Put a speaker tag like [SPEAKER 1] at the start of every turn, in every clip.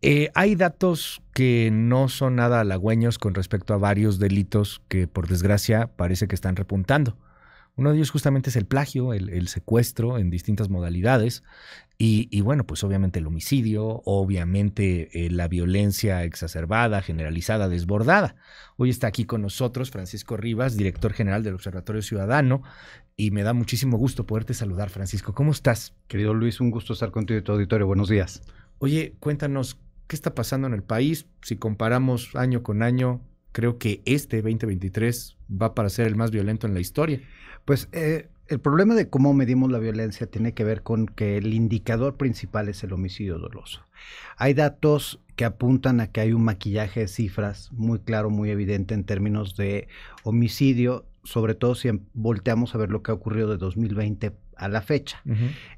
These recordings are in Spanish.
[SPEAKER 1] Eh, hay datos que no son nada halagüeños con respecto a varios delitos que, por desgracia, parece que están repuntando. Uno de ellos justamente es el plagio, el, secuestro en distintas modalidades y, bueno, pues obviamente el homicidio, obviamente eh, la violencia exacerbada, generalizada, desbordada. Hoy está aquí con nosotros Francisco Rivas, director general del Observatorio Ciudadano y me da muchísimo gusto poderte saludar, Francisco. ¿Cómo estás?
[SPEAKER 2] Querido Luis, un gusto estar contigo y tu auditorio. Buenos días.
[SPEAKER 1] Oye, cuéntanos, ¿qué está pasando en el país? Si comparamos año con año, creo que este 2023 va para ser el más violento en la historia.
[SPEAKER 2] Pues eh, el problema de cómo medimos la violencia tiene que ver con que el indicador principal es el homicidio doloso. Hay datos que apuntan a que hay un maquillaje de cifras muy claro, muy evidente en términos de homicidio, sobre todo si volteamos a ver lo que ha ocurrido de 2020 a la fecha.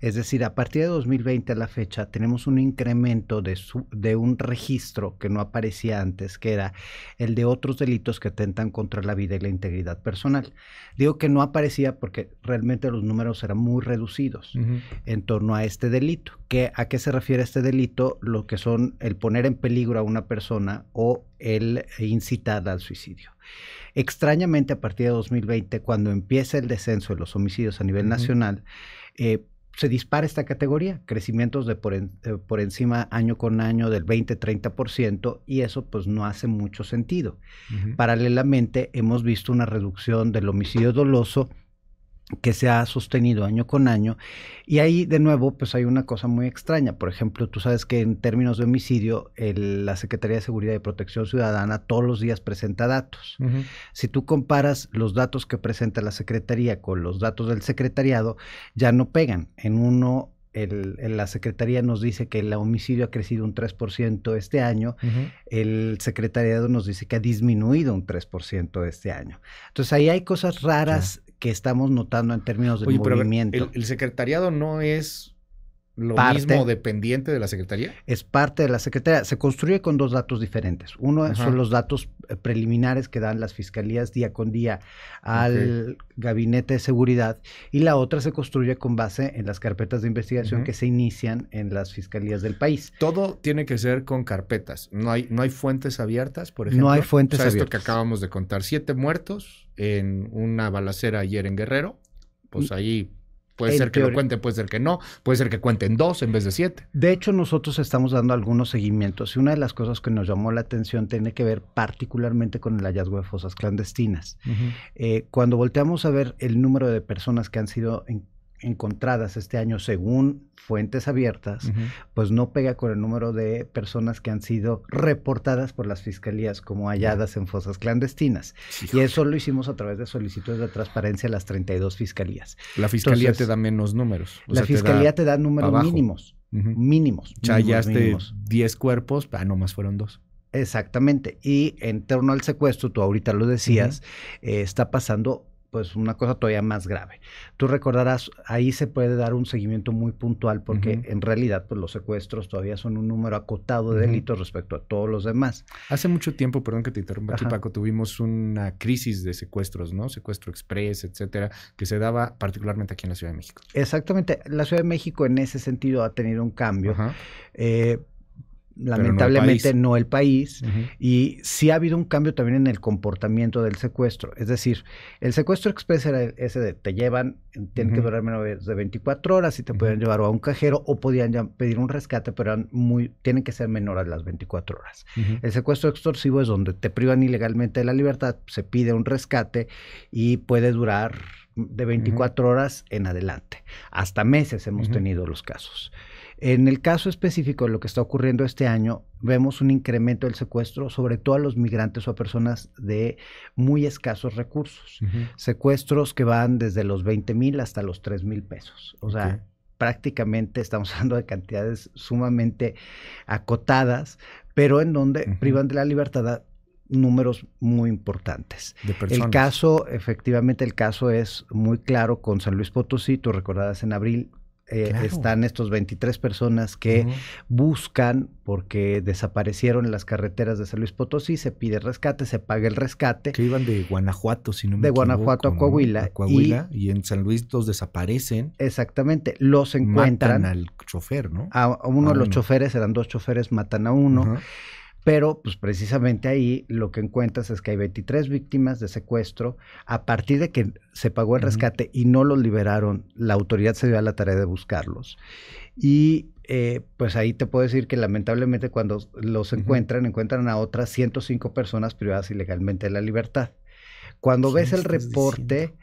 [SPEAKER 2] Es decir, a partir de 2020 a la fecha tenemos un incremento de, de un registro que no aparecía antes, que era el de otros delitos que atentan contra la vida y la integridad personal. Digo que no aparecía porque realmente los números eran muy reducidos en torno a este delito. ¿Qué, ¿A qué se refiere este delito? Lo que son el poner en peligro a una persona o el incitar al suicidio. Extrañamente, a partir de 2020, cuando empieza el descenso de los homicidios a nivel nacional, eh, se dispara esta categoría, crecimientos de por, eh, por encima año con año del 20-30% y eso pues no hace mucho sentido. Paralelamente hemos visto una reducción del homicidio doloso que se ha sostenido año con año. Y ahí, de nuevo, pues hay una cosa muy extraña. Por ejemplo, tú sabes que en términos de homicidio, la Secretaría de Seguridad y Protección Ciudadana todos los días presenta datos. Si tú comparas los datos que presenta la Secretaría con los datos del secretariado, ya no pegan. En uno el, la Secretaría nos dice que el homicidio ha crecido un 3% este año, el secretariado nos dice que ha disminuido un 3% este año. Entonces ahí hay cosas raras que estamos notando en términos de movimiento.
[SPEAKER 1] el, secretariado no es lo mismo dependiente de la Secretaría?
[SPEAKER 2] Es parte de la Secretaría. Se construye con dos datos diferentes. Uno son los datos eh, preliminares que dan las fiscalías día con día al gabinete de seguridad y la otra se construye con base en las carpetas de investigación que se inician en las fiscalías del país.
[SPEAKER 1] Todo tiene que ser con carpetas. No hay, no hay fuentes abiertas, por ejemplo.
[SPEAKER 2] No hay fuentes
[SPEAKER 1] o
[SPEAKER 2] sea,
[SPEAKER 1] Esto que acabamos de contar, siete muertos en una balacera ayer en Guerrero, pues ahí Puede ser que lo cuenten, puede ser que no, puede ser que cuenten dos en vez de siete.
[SPEAKER 2] De hecho, nosotros estamos dando algunos seguimientos y una de las cosas que nos llamó la atención tiene que ver particularmente con el hallazgo de fosas clandestinas. Eh, cuando volteamos a ver el número de personas que han sido encontradas este año según fuentes abiertas, pues no pega con el número de personas que han sido reportadas por las fiscalías como halladas en fosas clandestinas. y eso lo hicimos a través de solicitudes de transparencia a las 32 fiscalías.
[SPEAKER 1] La fiscalía te da menos números.
[SPEAKER 2] la fiscalía te da, números mínimos. Mínimos.
[SPEAKER 1] Ya hallaste 10 cuerpos, ah, nomás fueron dos.
[SPEAKER 2] Exactamente. Y en torno al secuestro, tú ahorita lo decías, eh, está pasando pues una cosa todavía más grave. Tú recordarás, ahí se puede dar un seguimiento muy puntual porque en realidad pues los secuestros todavía son un número acotado de delitos respecto a todos los demás.
[SPEAKER 1] Hace mucho tiempo, perdón que te interrumpa aquí Paco, tuvimos una crisis de secuestros, ¿no? Secuestro express, etcétera, que se daba particularmente aquí en la Ciudad de México.
[SPEAKER 2] Exactamente, la Ciudad de México en ese sentido ha tenido un cambio. Eh, lamentablemente no el país, y sí ha habido un cambio también en el comportamiento del secuestro. Es decir, el secuestro express era ese de te llevan, tienen que durar menos de 24 horas y te pueden llevar a un cajero o podían ya pedir un rescate, pero eran muy, tienen que ser menores las 24 horas. El secuestro extorsivo es donde te privan ilegalmente de la libertad, se pide un rescate y puede durar de 24 horas en adelante. Hasta meses hemos tenido los casos. En el caso específico de lo que está ocurriendo este año, vemos un incremento del secuestro, sobre todo a los migrantes o a personas de muy escasos recursos. Secuestros que van desde los 20 mil hasta los 3 mil pesos. O sea, prácticamente estamos hablando de cantidades sumamente acotadas, pero en donde privan de la libertad números muy importantes. el caso, efectivamente, el caso es muy claro con San Luis Potosí, tú recordarás en abril eh,
[SPEAKER 1] Claro.
[SPEAKER 2] están estos 23 personas que buscan porque desaparecieron en las carreteras de San Luis Potosí, se pide rescate, se paga el rescate.
[SPEAKER 1] Que iban de Guanajuato, si no me
[SPEAKER 2] De
[SPEAKER 1] equivoco,
[SPEAKER 2] Guanajuato a
[SPEAKER 1] ¿no?
[SPEAKER 2] Coahuila,
[SPEAKER 1] A Coahuila, y, en San Luis los desaparecen,
[SPEAKER 2] Exactamente, los encuentran.
[SPEAKER 1] matan al chofer, ¿no?
[SPEAKER 2] A, uno
[SPEAKER 1] A
[SPEAKER 2] de los
[SPEAKER 1] uno.
[SPEAKER 2] choferes, eran dos choferes, matan a uno. Pero, pues precisamente ahí lo que encuentras es que hay 23 víctimas de secuestro. A partir de que se pagó el rescate y no los liberaron, la autoridad se dio a la tarea de buscarlos. Y eh, pues ahí te puedo decir que lamentablemente cuando los encuentran, encuentran a otras 105 personas privadas ilegalmente de la libertad. Cuando
[SPEAKER 1] ¿Qué
[SPEAKER 2] ves el reporte,
[SPEAKER 1] diciendo?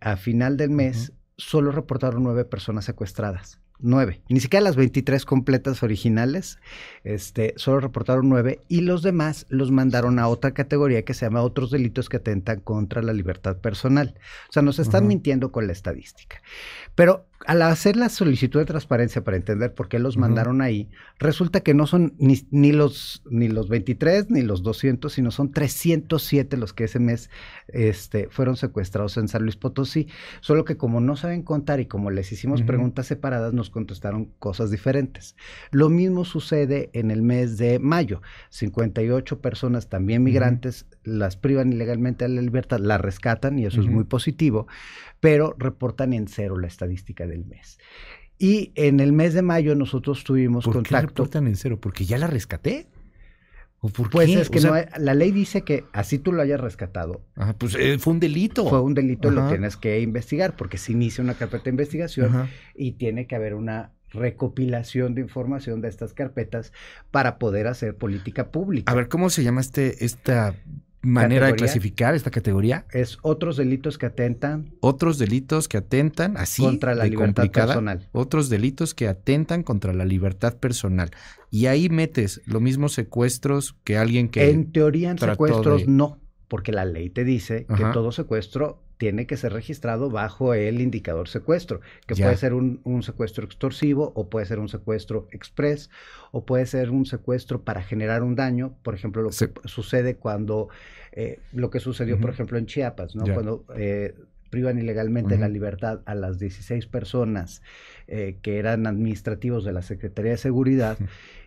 [SPEAKER 2] a final del mes, solo reportaron nueve personas secuestradas. Nueve. Ni siquiera las 23 completas originales. Este, solo reportaron nueve. Y los demás los mandaron a otra categoría que se llama otros delitos que atentan contra la libertad personal. O sea, nos están mintiendo con la estadística. Pero al hacer la solicitud de transparencia para entender por qué los mandaron ahí, resulta que no son ni, ni los, ni los 23 ni los 200, sino son 307 los que ese mes este, fueron secuestrados en San Luis Potosí. Solo que como no saben contar y como les hicimos preguntas separadas, nos contestaron cosas diferentes. Lo mismo sucede en el mes de mayo. 58 personas también migrantes las privan ilegalmente de la libertad, las rescatan y eso es muy positivo, pero reportan en cero la estadística del mes. Y en el mes de mayo nosotros tuvimos
[SPEAKER 1] ¿Por qué
[SPEAKER 2] contacto.
[SPEAKER 1] reportan en cero? ¿Porque ya la rescaté? ¿O por
[SPEAKER 2] Pues
[SPEAKER 1] qué?
[SPEAKER 2] es que
[SPEAKER 1] O sea,
[SPEAKER 2] no hay- la ley dice que así tú lo hayas rescatado,
[SPEAKER 1] ajá, pues eh, fue un delito.
[SPEAKER 2] fue un delito lo tienes que investigar, porque se inicia una carpeta de investigación
[SPEAKER 1] Ajá.
[SPEAKER 2] y tiene que haber una recopilación de información de estas carpetas para poder hacer política pública.
[SPEAKER 1] A ver, ¿cómo se llama este, esta manera de clasificar esta categoría?
[SPEAKER 2] Es otros delitos que atentan
[SPEAKER 1] Otros delitos que atentan, así
[SPEAKER 2] contra la
[SPEAKER 1] de
[SPEAKER 2] libertad
[SPEAKER 1] complicada,
[SPEAKER 2] personal.
[SPEAKER 1] Otros delitos que atentan contra la libertad personal. Y ahí metes lo mismo secuestros que alguien que...
[SPEAKER 2] En teoría, en secuestros
[SPEAKER 1] de-
[SPEAKER 2] no, porque la ley te dice que todo secuestro tiene que ser registrado bajo el indicador secuestro, que
[SPEAKER 1] Ya.
[SPEAKER 2] puede ser un, un secuestro extorsivo o puede ser un secuestro express o puede ser un secuestro para generar un daño, por ejemplo, lo que sucede cuando, eh, lo que sucedió, por ejemplo, en Chiapas, ¿no?
[SPEAKER 1] Ya.
[SPEAKER 2] Cuando eh, privan ilegalmente la libertad a las 16 personas eh, que eran administrativos de la Secretaría de Seguridad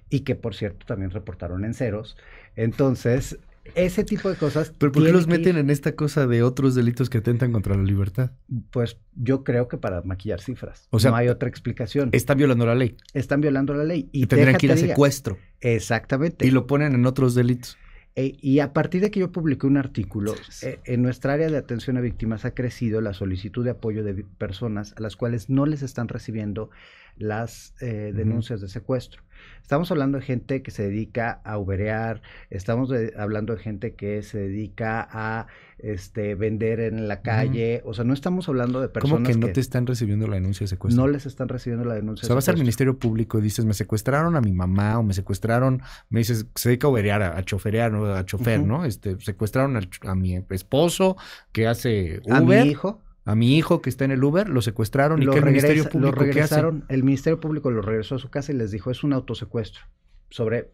[SPEAKER 2] y que por cierto también reportaron en ceros. Entonces, ese tipo de cosas.
[SPEAKER 1] ¿Pero por qué los meten en esta cosa de otros delitos que atentan contra la libertad?
[SPEAKER 2] Pues yo creo que para maquillar cifras.
[SPEAKER 1] O sea,
[SPEAKER 2] no hay otra explicación.
[SPEAKER 1] Están violando la ley.
[SPEAKER 2] Están violando la ley.
[SPEAKER 1] Y,
[SPEAKER 2] Y
[SPEAKER 1] tendrían que ir a secuestro.
[SPEAKER 2] Exactamente.
[SPEAKER 1] Y lo ponen en otros delitos.
[SPEAKER 2] E- y a partir de que yo publiqué un artículo, eh, en nuestra área de atención a víctimas ha crecido la solicitud de apoyo de personas a las cuales no les están recibiendo las eh, denuncias de secuestro. Estamos hablando de gente que se dedica a uberear, estamos de- hablando de gente que se dedica a este, vender en la calle, o sea, no estamos hablando de personas
[SPEAKER 1] ¿Cómo que no te están recibiendo la denuncia de secuestro?
[SPEAKER 2] no les están recibiendo la denuncia.
[SPEAKER 1] O sea,
[SPEAKER 2] de
[SPEAKER 1] vas al
[SPEAKER 2] secuestro.
[SPEAKER 1] Ministerio Público y dices, me secuestraron a mi mamá o me secuestraron, me dices, se dedica a uberear, a, a choferear, ¿no? a chofer. ¿no? Este, secuestraron ch- a, mi esposo que hace
[SPEAKER 2] A
[SPEAKER 1] Uber,
[SPEAKER 2] mi hijo
[SPEAKER 1] a mi hijo que está en el Uber, lo secuestraron y
[SPEAKER 2] lo,
[SPEAKER 1] que el Ministerio
[SPEAKER 2] regresa-
[SPEAKER 1] Público ¿qué hace?
[SPEAKER 2] regresaron, el Ministerio Público lo regresó a su casa y les dijo es un autosecuestro sobre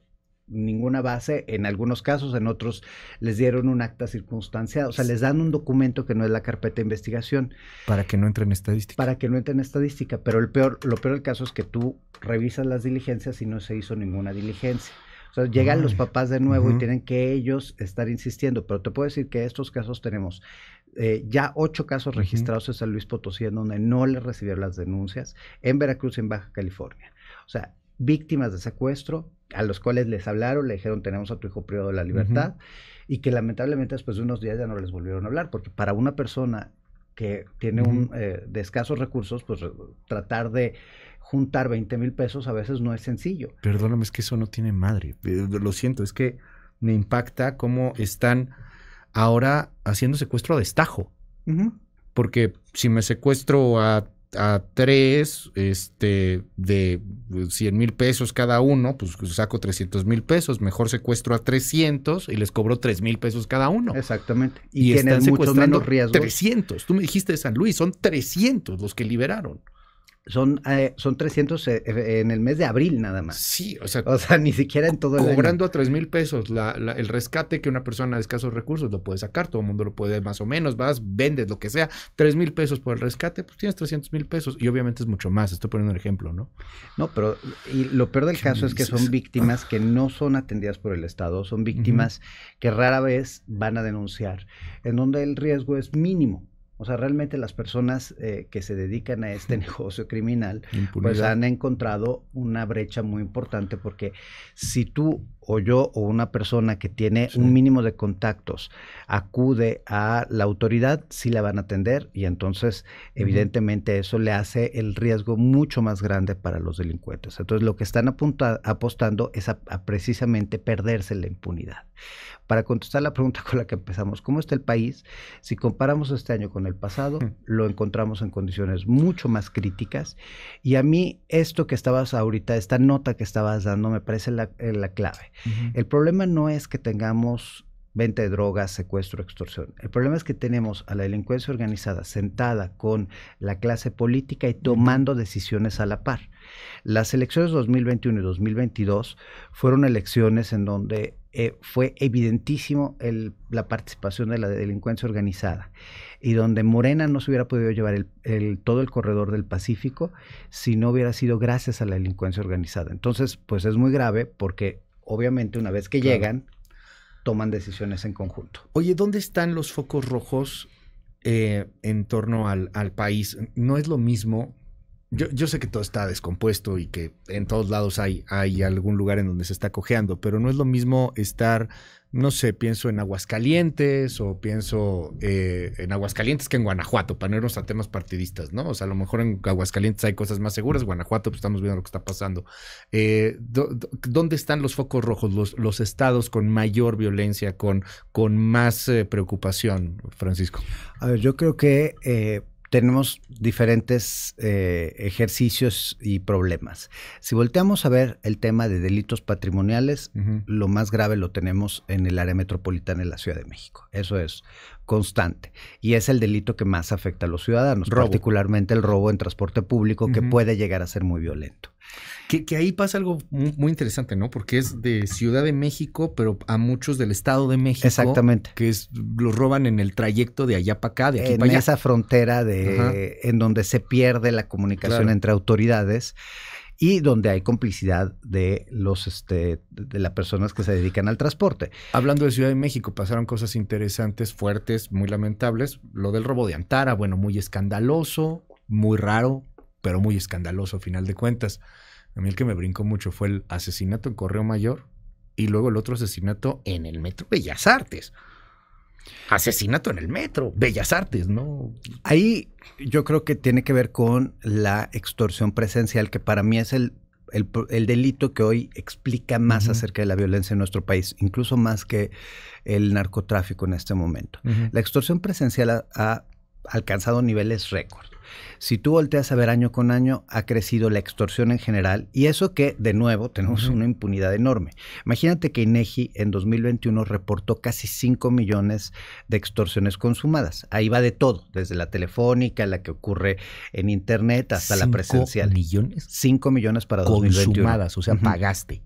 [SPEAKER 2] ninguna base, en algunos casos, en otros les dieron un acta circunstanciada, o sea, les dan un documento que no es la carpeta de investigación
[SPEAKER 1] Para que no entre en estadística.
[SPEAKER 2] para que no entre en estadística, pero el peor, lo peor del caso es que tú revisas las diligencias y no se hizo ninguna diligencia. O sea, llegan
[SPEAKER 1] Ay,
[SPEAKER 2] los papás de nuevo y tienen que ellos estar insistiendo, pero te puedo decir que estos casos tenemos eh, ya ocho casos registrados en San Luis Potosí en donde no le recibieron las denuncias, en Veracruz y en Baja California. O sea, víctimas de secuestro a los cuales les hablaron, le dijeron tenemos a tu hijo privado de la libertad y que lamentablemente después de unos días ya no les volvieron a hablar, porque para una persona que tiene un eh, de escasos recursos, pues tratar de juntar 20 mil pesos a veces no es sencillo.
[SPEAKER 1] Perdóname, es que eso no tiene madre. Eh, Lo siento, es que me impacta cómo están ahora haciendo secuestro a destajo. Porque si me secuestro a, a tres, este, de 100 mil pesos cada uno, pues saco 300 mil pesos. Mejor secuestro a 300 y les cobro 3 mil pesos cada uno.
[SPEAKER 2] Exactamente.
[SPEAKER 1] Y,
[SPEAKER 2] Y,
[SPEAKER 1] están secuestrando
[SPEAKER 2] menos riesgo.
[SPEAKER 1] 300. Tú me dijiste de San Luis, son 300 los que liberaron.
[SPEAKER 2] Son, eh, son 300 eh, eh, en el mes de abril nada más.
[SPEAKER 1] Sí, o sea,
[SPEAKER 2] O sea, ni siquiera en todo el año.
[SPEAKER 1] cobrando a 3 mil pesos la- la- el rescate que una persona de escasos recursos lo puede sacar, todo el mundo lo puede más o menos, vas, vendes lo que sea, 3 mil pesos por el rescate, pues tienes 300 mil pesos y obviamente es mucho más, estoy poniendo un ejemplo, ¿no?
[SPEAKER 2] No, pero y lo peor del
[SPEAKER 1] ¿Qué
[SPEAKER 2] caso es que son víctimas que no son atendidas por el Estado, son víctimas que rara vez van a denunciar, en donde el riesgo es mínimo. O sea, realmente las personas eh, que se dedican a este negocio criminal pues han encontrado una brecha muy importante porque si tú o yo o una persona que tiene
[SPEAKER 1] Sí.
[SPEAKER 2] un mínimo de contactos acude a la autoridad, sí la van a atender y entonces evidentemente eso le hace el riesgo mucho más grande para los delincuentes. Entonces lo que están apunta- apostando es a, a precisamente perderse la impunidad. Para contestar la pregunta con la que empezamos, ¿cómo está el país? Si comparamos este año con el pasado, lo encontramos en condiciones mucho más críticas y a mí esto que estabas ahorita, esta nota que estabas dando, me parece la, eh, la clave.
[SPEAKER 1] Ujú.
[SPEAKER 2] El problema no es que tengamos venta de drogas, secuestro, extorsión. El problema es que tenemos a la delincuencia organizada sentada con la clase política y tomando decisiones a la par. Las elecciones 2021 y 2022 fueron elecciones en donde eh, fue evidentísimo el- la participación de la delincuencia organizada y donde Morena no se hubiera podido llevar el- el- todo el corredor del Pacífico si no hubiera sido gracias a la delincuencia organizada. Entonces, pues es muy grave porque obviamente una vez que
[SPEAKER 1] Claro.
[SPEAKER 2] llegan, toman decisiones en conjunto.
[SPEAKER 1] Oye, ¿dónde están los focos rojos eh, en torno al, al país? No es lo mismo. Yo, yo sé que todo está descompuesto y que en todos lados hay, hay algún lugar en donde se está cojeando, pero no es lo mismo estar, no sé, pienso en Aguascalientes o pienso eh, en Aguascalientes que en Guanajuato, para no irnos a temas partidistas, ¿no? O sea, a lo mejor en Aguascalientes hay cosas más seguras, Guanajuato, pues estamos viendo lo que está pasando. Eh, ¿Dónde están los focos rojos, los, los estados con mayor violencia, con, con más eh, preocupación, Francisco?
[SPEAKER 2] A ver, yo creo que tenemos diferentes eh, ejercicios y problemas. Si volteamos a ver el tema de delitos patrimoniales, lo más grave lo tenemos en el área metropolitana de la Ciudad de México. Eso es constante. Y es el delito que más afecta a los ciudadanos,
[SPEAKER 1] Robo.
[SPEAKER 2] particularmente el robo en transporte público, que puede llegar a ser muy violento.
[SPEAKER 1] Que, que ahí pasa algo muy, muy interesante, ¿no? Porque es de Ciudad de México, pero a muchos del Estado de México.
[SPEAKER 2] Exactamente.
[SPEAKER 1] Que es, los roban en el trayecto de allá para acá, de aquí
[SPEAKER 2] en
[SPEAKER 1] para allá.
[SPEAKER 2] esa frontera de en donde se pierde la comunicación
[SPEAKER 1] Claro.
[SPEAKER 2] entre autoridades y donde hay complicidad de los este de las personas que se dedican al transporte.
[SPEAKER 1] Hablando de Ciudad de México, pasaron cosas interesantes, fuertes, muy lamentables. Lo del robo de Antara, bueno, muy escandaloso, muy raro, pero muy escandaloso a final de cuentas. A mí el que me brincó mucho fue el asesinato en Correo Mayor y luego el otro asesinato en el Metro Bellas Artes. Asesinato en el Metro Bellas Artes, ¿no?
[SPEAKER 2] Ahí yo creo que tiene que ver con la extorsión presencial, que para mí es el, el, el delito que hoy explica más acerca de la violencia en nuestro país, incluso más que el narcotráfico en este momento. La extorsión presencial ha, ha alcanzado niveles récord. Si tú volteas a ver año con año, ha crecido la extorsión en general y eso que, de nuevo, tenemos una impunidad enorme. Imagínate que INEGI en 2021 reportó casi 5 millones de extorsiones consumadas. Ahí va de todo, desde la telefónica, la que ocurre en Internet, hasta la
[SPEAKER 1] Cinco
[SPEAKER 2] presencial.
[SPEAKER 1] millones
[SPEAKER 2] 5 millones para 2021.
[SPEAKER 1] consumadas, o sea, pagaste.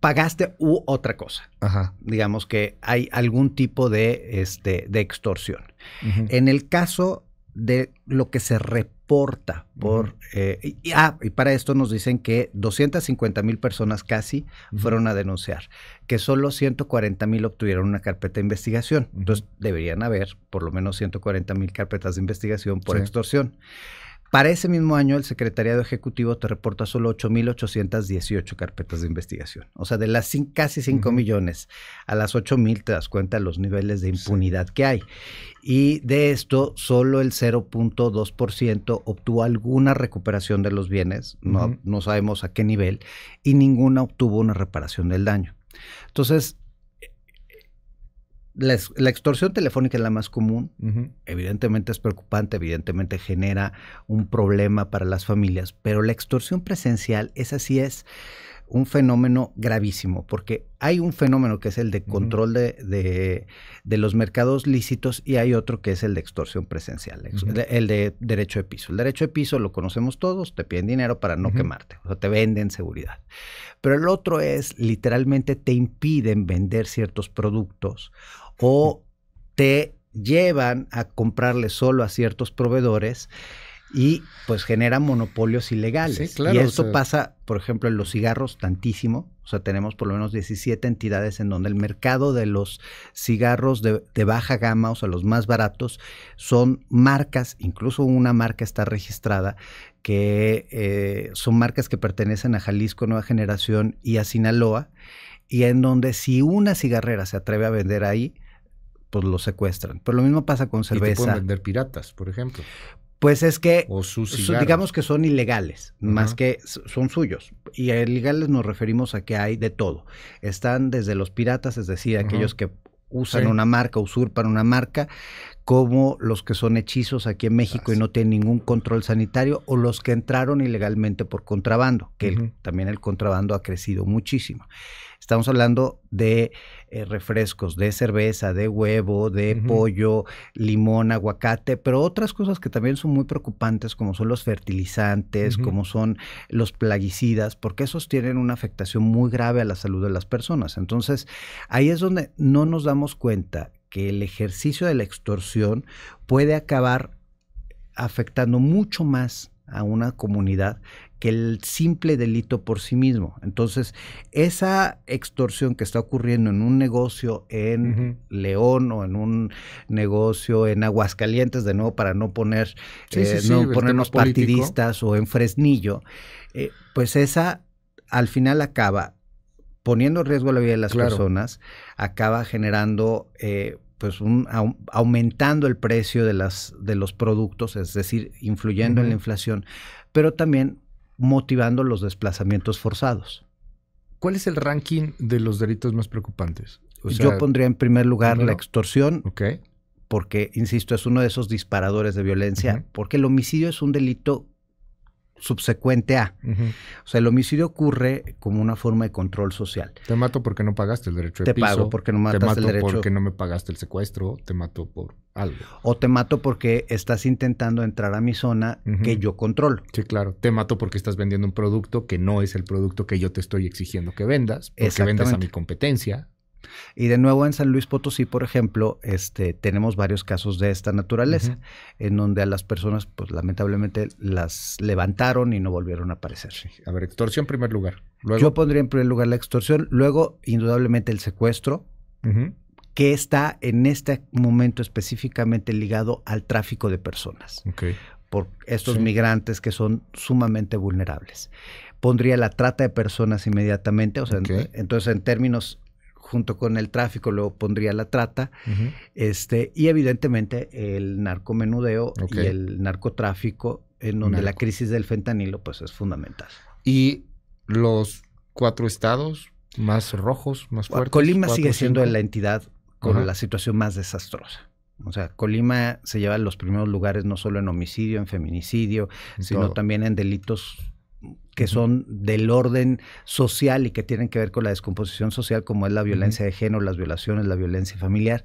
[SPEAKER 2] Pagaste u otra cosa.
[SPEAKER 1] Ajá.
[SPEAKER 2] Digamos que hay algún tipo de, este, de extorsión. En el caso de lo que se reporta por... Eh, y, ah, y para esto nos dicen que 250 mil personas casi fueron a denunciar, que solo 140 mil obtuvieron una carpeta de investigación. Entonces deberían haber por lo menos 140 mil carpetas de investigación por
[SPEAKER 1] Sí.
[SPEAKER 2] extorsión. Para ese mismo año, el Secretariado Ejecutivo te reporta solo 8.818 carpetas de investigación. O sea, de las casi 5
[SPEAKER 1] Ujú.
[SPEAKER 2] millones a las 8.000 te das cuenta los niveles de impunidad que hay. Y de esto, solo el 0.2% obtuvo alguna recuperación de los bienes, no, no sabemos a qué nivel, y ninguna obtuvo una reparación del daño. Entonces, la, ex- la extorsión telefónica es la más común, evidentemente es preocupante, evidentemente genera un problema para las familias, pero la extorsión presencial, esa sí es un fenómeno gravísimo, porque hay un fenómeno que es el de control de, los mercados lícitos y hay otro que es el de extorsión presencial, el de derecho de piso. El derecho de piso lo conocemos todos, te piden dinero para no quemarte, o sea, te venden seguridad. Pero el otro es, literalmente, te impiden vender ciertos productos o te llevan a comprarle solo a ciertos proveedores y pues genera monopolios ilegales. y esto pasa, por ejemplo, en los cigarros tantísimo. O sea, tenemos por lo menos 17 entidades en donde el mercado de los cigarros de, baja gama, o sea, los más baratos, son marcas, incluso una marca está registrada, que eh, son marcas que pertenecen a Jalisco Nueva Generación y a Sinaloa, y en donde si una cigarrera se atreve a vender ahí, pues lo secuestran. Pero lo mismo pasa con cerveza. Y
[SPEAKER 1] pueden vender piratas, por ejemplo.
[SPEAKER 2] Pues es que, digamos que son ilegales, más que son suyos. Y a ilegales nos referimos a que hay de todo. Están desde los piratas, es decir, aquellos que usan una marca, usurpan una marca, como los que son hechizos aquí en México y no tienen ningún control sanitario, o los que entraron ilegalmente por contrabando, que también el contrabando ha crecido muchísimo. Estamos hablando de eh, refrescos, de cerveza, de huevo, de pollo, limón, aguacate, pero otras cosas que también son muy preocupantes, como son los fertilizantes, como son los plaguicidas, porque esos tienen una afectación muy grave a la salud de las personas. Entonces, ahí es donde no nos damos cuenta que el ejercicio de la extorsión puede acabar afectando mucho más a una comunidad que el simple delito por sí mismo. Entonces, esa extorsión que está ocurriendo en un negocio en León o en un negocio en Aguascalientes, de nuevo, para no poner, eh, no ponernos partidistas o en Fresnillo, eh, pues esa al final acaba poniendo en riesgo la vida de las personas, acaba generando eh, pues un, aumentando el precio de, las, de los productos, es decir, influyendo en la inflación, pero también motivando los desplazamientos forzados.
[SPEAKER 1] ¿Cuál es el ranking de los delitos más preocupantes?
[SPEAKER 2] Yo pondría en primer lugar la extorsión, porque, insisto, es uno de esos disparadores de violencia, porque el homicidio es un delito subsecuente a. O sea, el homicidio ocurre como una forma de control social.
[SPEAKER 1] Te mato porque no pagaste el derecho de
[SPEAKER 2] te piso. Te pago porque no
[SPEAKER 1] te mato
[SPEAKER 2] el derecho.
[SPEAKER 1] porque no me pagaste el secuestro. Te mato por algo.
[SPEAKER 2] O te mato porque estás intentando entrar a mi zona que yo controlo.
[SPEAKER 1] Sí, claro. Te mato porque estás vendiendo un producto que no es el producto que yo te estoy exigiendo que vendas. Porque vendas a mi competencia.
[SPEAKER 2] Y de nuevo en San Luis Potosí, por ejemplo, este, tenemos varios casos de esta naturaleza, en donde a las personas, pues lamentablemente, las levantaron y no volvieron a aparecer.
[SPEAKER 1] A ver, extorsión en primer lugar.
[SPEAKER 2] Yo pondría en primer lugar la extorsión, luego, indudablemente, el secuestro, que está en este momento específicamente ligado al tráfico de personas. Por estos migrantes que son sumamente vulnerables pondría la trata de personas inmediatamente, o sea, entonces en términos junto con el tráfico, luego pondría la trata, este, y evidentemente el narcomenudeo y el narcotráfico, en donde la crisis del fentanilo pues es fundamental.
[SPEAKER 1] Y los cuatro estados más rojos, más fuertes.
[SPEAKER 2] Colima sigue siendo la entidad con la situación más desastrosa. O sea, Colima se lleva los primeros lugares no solo en homicidio, en feminicidio, sino también en delitos que son del orden social y que tienen que ver con la descomposición social, como es la violencia de género, las violaciones, la violencia familiar.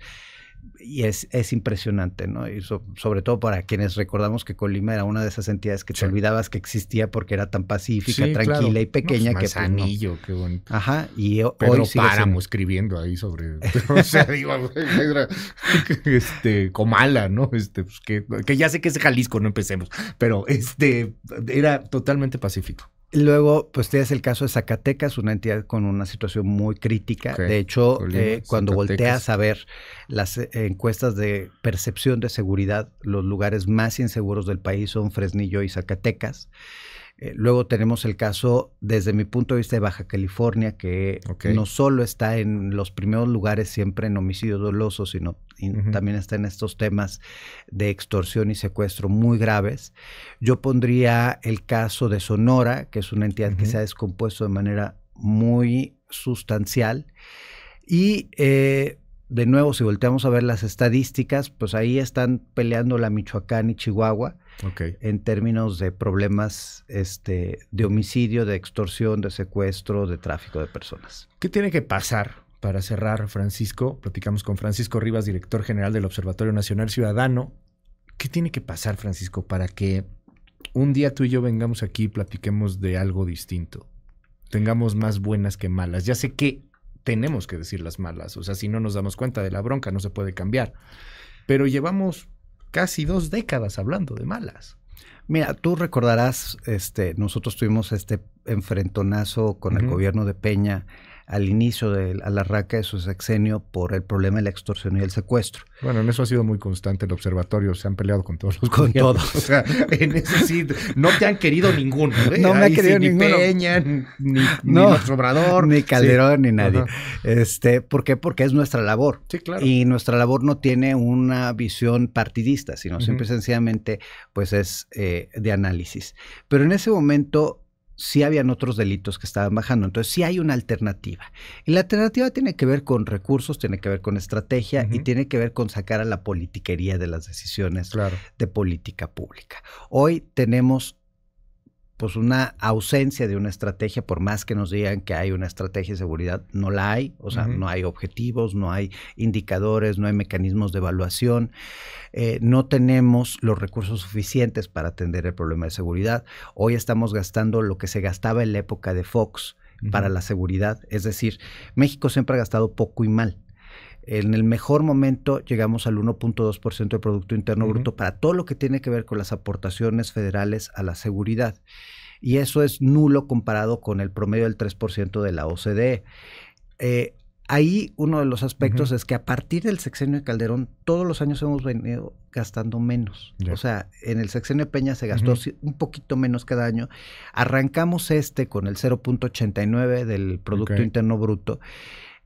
[SPEAKER 2] Y es, es impresionante, ¿no? Y sobre todo para quienes recordamos que Colima era una de esas entidades que te olvidabas que existía porque era tan pacífica, tranquila y pequeña que.
[SPEAKER 1] Pues, anillo, qué bonito.
[SPEAKER 2] Ajá, y
[SPEAKER 1] Pedro hoy Páramo escribiendo ahí sobre. o sea, digo, este, Comala, ¿no? Este, pues que, que ya sé que es Jalisco, no empecemos. Pero este era totalmente pacífico.
[SPEAKER 2] Luego, pues tienes el caso de Zacatecas, una entidad con una situación muy crítica. De hecho, eh, cuando volteas a ver las eh, encuestas de percepción de seguridad, los lugares más inseguros del país son Fresnillo y Zacatecas. Eh, luego tenemos el caso, desde mi punto de vista, de Baja California, que no solo está en los primeros lugares siempre en homicidio doloso, sino también está en estos temas de extorsión y secuestro muy graves. Yo pondría el caso de Sonora, que es una entidad que se ha descompuesto de manera muy sustancial. Y eh, de nuevo, si volteamos a ver las estadísticas, pues ahí están peleando la Michoacán y Chihuahua en términos de problemas este, de homicidio, de extorsión, de secuestro, de tráfico de personas.
[SPEAKER 1] ¿Qué tiene que pasar para cerrar, Francisco? Platicamos con Francisco Rivas, director general del Observatorio Nacional Ciudadano. ¿Qué tiene que pasar, Francisco, para que un día tú y yo vengamos aquí y platiquemos de algo distinto? Tengamos más buenas que malas. Ya sé que tenemos que decir las malas, o sea, si no nos damos cuenta de la bronca no se puede cambiar. Pero llevamos casi dos décadas hablando de malas.
[SPEAKER 2] Mira, tú recordarás, este, nosotros tuvimos este enfrentonazo con el gobierno de Peña al inicio de la arranque de su sexenio por el problema de la extorsión y el secuestro.
[SPEAKER 1] Bueno, en eso ha sido muy constante el observatorio, se han peleado con todos los
[SPEAKER 2] Con todos.
[SPEAKER 1] O sea, en eso sí, no te han querido ninguno. ¿eh?
[SPEAKER 2] No me ha querido
[SPEAKER 1] ni
[SPEAKER 2] ninguno.
[SPEAKER 1] Peña, ni, ni Obrador.
[SPEAKER 2] Ni Calderón, ni nadie. Este, ¿Por qué? Porque es nuestra labor.
[SPEAKER 1] Sí, claro.
[SPEAKER 2] Y nuestra labor no tiene una visión partidista, sino siempre sencillamente pues es eh, de análisis. Pero en ese momento sí habían otros delitos que estaban bajando. Entonces sí hay una alternativa. Y la alternativa tiene que ver con recursos, tiene que ver con estrategia y tiene que ver con sacar a la politiquería de las decisiones de política pública. Hoy tenemos pues una ausencia de una estrategia, por más que nos digan que hay una estrategia de seguridad, no la hay, o sea, no hay objetivos, no hay indicadores, no hay mecanismos de evaluación, eh, no tenemos los recursos suficientes para atender el problema de seguridad. Hoy estamos gastando lo que se gastaba en la época de Fox para la seguridad, es decir, México siempre ha gastado poco y mal. En el mejor momento llegamos al 1.2% del Producto Interno Bruto para todo lo que tiene que ver con las aportaciones federales a la seguridad. Y eso es nulo comparado con el promedio del 3% de la OCDE. Eh, ahí uno de los aspectos es que a partir del sexenio de Calderón, todos los años hemos venido gastando menos. O sea, en el sexenio de Peña se gastó un poquito menos cada año. Arrancamos este con el 0.89 del Producto Interno Bruto.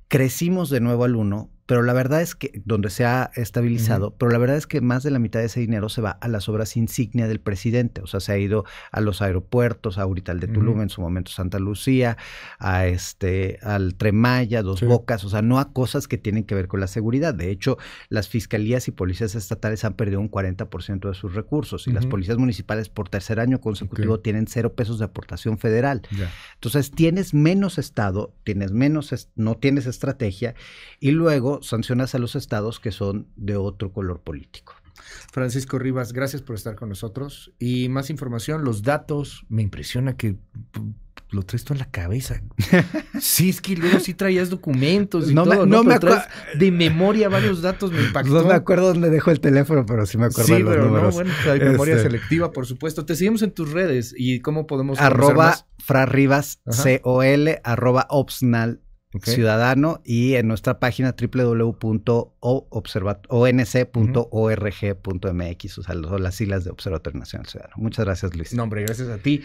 [SPEAKER 2] Crecimos de nuevo al 1, pero la verdad es que, donde se ha estabilizado, pero la verdad es que más de la mitad de ese dinero se va a las obras insignia del presidente, o sea, se ha ido a los aeropuertos, ahorita al de Tulum, en su momento Santa Lucía, a este, al Tremaya, Dos Bocas, o sea, no a cosas que tienen que ver con la seguridad. De hecho, las fiscalías y policías estatales han perdido un 40% de sus recursos y las policías municipales por tercer año consecutivo tienen cero pesos de aportación federal. Entonces, tienes menos Estado, tienes menos, no tienes estrategia y luego sancionas a los estados que son de otro color político.
[SPEAKER 1] Francisco Rivas, gracias por estar con nosotros. Y más información, los datos, me impresiona que lo traes tú en la cabeza. sí, es que luego sí traías documentos y
[SPEAKER 2] no
[SPEAKER 1] todo,
[SPEAKER 2] me, no, me
[SPEAKER 1] traes de memoria varios datos, me impactó.
[SPEAKER 2] No me acuerdo dónde dejo el teléfono, pero sí me acuerdo de los pero números.
[SPEAKER 1] No, bueno, hay memoria este selectiva, por supuesto. Te seguimos en tus redes y cómo podemos
[SPEAKER 2] Arroba Frarribas, C-O-L, arroba Opsnal ciudadano y en nuestra página www.onc.org.mx, o sea, las siglas de Observatorio Nacional Ciudadano. Muchas gracias, Luis.
[SPEAKER 1] No, hombre, gracias a ti.